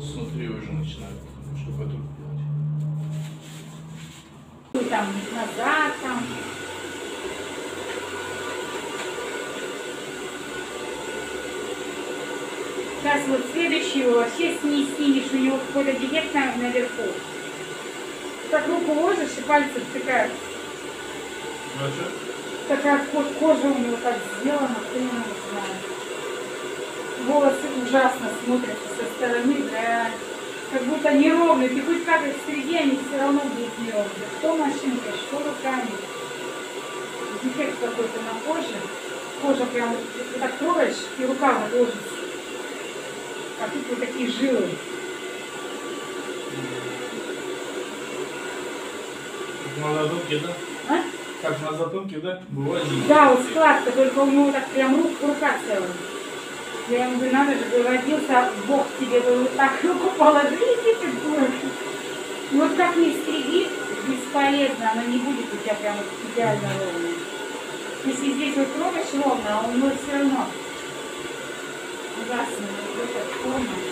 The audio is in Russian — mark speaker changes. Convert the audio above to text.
Speaker 1: снутри уже начинают штукатурку делать.
Speaker 2: Ну, там назад, там. Сейчас вот следующий вообще сни снимешь, у него какой-то дефект на- наверху. Так руку ложишь и пальцы втыкают.
Speaker 1: Ну а что?
Speaker 2: Такая ко- кожа у него так сделана, хрен его знает. Волосы ужасно смотрятся со стороны, да. Как будто неровные. Ты хоть как их среди, они все равно будут неровные. Что машинкой, что руками. Дефект какой-то на коже. Кожа прям ты так трогаешь, и рука ложится. А тут вот такие жилы.
Speaker 1: На затылке, да?
Speaker 2: А?
Speaker 1: Как на затылке, да? Бывает.
Speaker 2: Да, вот складка, только у него так прям рук, рука целая. Я ему говорю, надо же, говорю, родился Бог тебе, вот так руку положи, иди ты дура. И вот как ни стриги, бесполезно, она не будет у тебя прям идеально ровная. Если здесь вот трогаешь ровно, а у него все равно ужасно, вот эта форма.